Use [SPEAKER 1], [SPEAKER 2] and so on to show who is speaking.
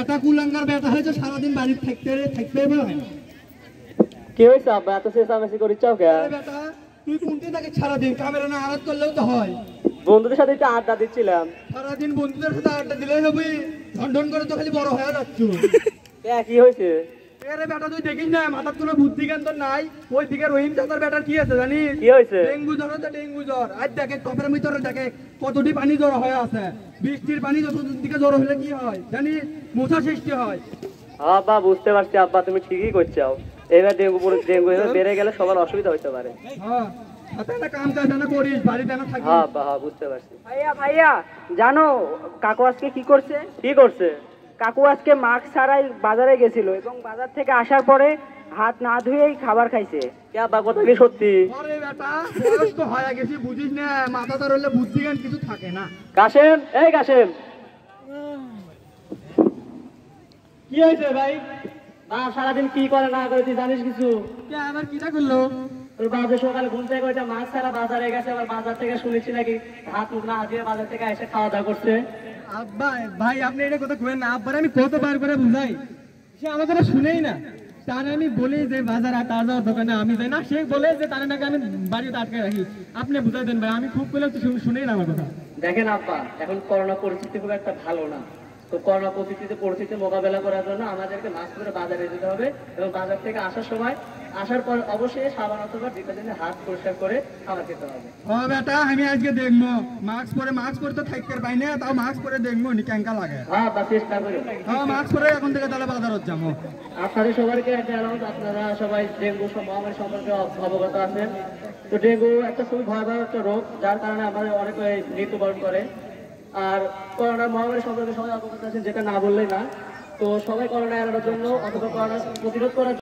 [SPEAKER 1] এটা কুলাঙ্গার বেটা হয়েছে সারাদিন বাড়িতে থাকতে থাকতে হয় না।
[SPEAKER 2] কি হয়েছে আব্বা? এত চেঁচামেচি করিচ্ছাও কে?
[SPEAKER 1] আরে বেটা তুই কোনটি থাকে সারাদিন ক্যামেরা না আড়াত করলেও তো হয়।
[SPEAKER 2] বন্ধুদের সাথে একটু আড্ডা দিচ্ছিলাম।
[SPEAKER 1] সারাদিন বন্ধুদের সাথে আড্ডা দিলেই হবে। ঢন ঢন করে তো খালি বড় হয়ে যাচ্ছ।
[SPEAKER 2] কি হয়েছে?
[SPEAKER 1] আরে বেটা তুই দেখিস না মাথার কোনো বুদ্ধি জ্ঞান তোর নাই। ওই দিকে রহিম চাচার বেটার কি আছে জানিস?
[SPEAKER 2] কি হয়েছে?
[SPEAKER 1] ডেঙ্গু জ্বর হচ্ছে ডেঙ্গু জ্বর। আজ দেখে কপের ভিতরে দেখে কতটি পানি জ্বর হয়ে আছে। বৃষ্টির পানি যত দিকে জ্বর হলে কি হয় জানিস? মশা সৃষ্টি হয়।
[SPEAKER 2] আব্বা বুঝতে পারছি আব্বা তুমি ঠিকই করছ। এবার ডেঙ্গু পুরো ডেঙ্গু এবার বেড়ে গেলে সবার অসুবিধা হতে পারে।
[SPEAKER 1] হ্যাঁ কাম কাজ না করিস বাড়িতে না থাকিস
[SPEAKER 2] হ্যাঁ হ্যাঁ বুঝতে পারছি।
[SPEAKER 3] ভাইয়া ভাইয়া জানো কাকু আজকে কি করছে?
[SPEAKER 2] কি করছে?
[SPEAKER 3] কাকু আজকে মাস্ক ছাড়াই বাজারে গেছিল এবং বাজার থেকে আসার পরে হাত না ধুয়েই খাবার খাইছে।
[SPEAKER 2] কে কথা কি সত্যি?
[SPEAKER 1] আরে বেটা বয়স তো হয়ে গেছি বুঝিস না মাথা তার হলে বুদ্ধি জ্ঞান কিছু থাকে না।
[SPEAKER 2] কাশেম এই কাশেম।
[SPEAKER 1] কি হয়েছে ভাই?
[SPEAKER 2] বাপ সারাদিন কি করে না করে তুই জানিস কিছু?
[SPEAKER 1] কে আবার কিটা করল?
[SPEAKER 2] তোর বাজে সকালে ঘুম থেকে ওইটা মাছ ছাড়া বাজারে গেছে আবার বাজার থেকে শুনেছি নাকি হাত মুখ না হাতিয়ে বাজার থেকে এসে খাওয়া দাওয়া করছে।
[SPEAKER 1] আব্বা, ভাই, আপনি এটা কথা করেন না। আব্বার আমি কতবার করে বুঝাই। সে আমার কথা শুনেই না। তার আমি বলি যে, বাজার আর তার যাওয়ার দোকানে আমি যাই না। সে বলে যে, তার নাকি আমি বাড়িতে আটকে রাখি। আপনি বুঝাই দেন ভাই, আমি খুব বলে শুনেই না আমার কথা।
[SPEAKER 2] দেখেন আব্বা, এখন করোনা পরিস্থিতি খুব একটা ভালো না। তো করোনা পরিস্থিতি পরিস্থিতি মোকাবেলা করার জন্য আমাদেরকে মাস্ক করে বাজারে যেতে হবে এবং বাজার থেকে আসার সময় আসার পর অবশ্যই সাবান অথবা ডিটারজেন্টে হাত পরিষ্কার করে খাবার খেতে হবে।
[SPEAKER 1] ও বেটা আমি আজকে দেখব। মাস্ক পরে মাস্ক পরে তো থাকতে পাই না তাও মাস্ক পরে দেখব নি কেঙ্কা লাগে।
[SPEAKER 2] হ্যাঁ বা চেষ্টা করি।
[SPEAKER 1] হ্যাঁ মাস্ক পরে এখন থেকে তাহলে বাজারত যাব।
[SPEAKER 2] আপনাদের সবাইকে একটা অ্যানাউন্স আপনারা সবাই ডেঙ্গু মহামারী সম্পর্কে অবগত আছেন। তো ডেঙ্গু একটা খুবই ভয়াবহ একটা রোগ যার কারণে আমাদের অনেক মৃত্যুবরণ করে। আর করোনা মহামারী সম্পর্কে সবাই অবগত আছেন যেটা না বললেই না। তো সবাই করোনা এড়ানোর জন্য অথবা করোনা প্রতিরোধ করার